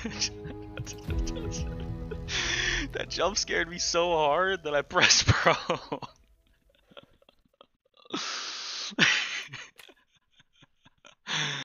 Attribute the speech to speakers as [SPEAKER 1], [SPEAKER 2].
[SPEAKER 1] that jump scared me so hard that I pressed pro.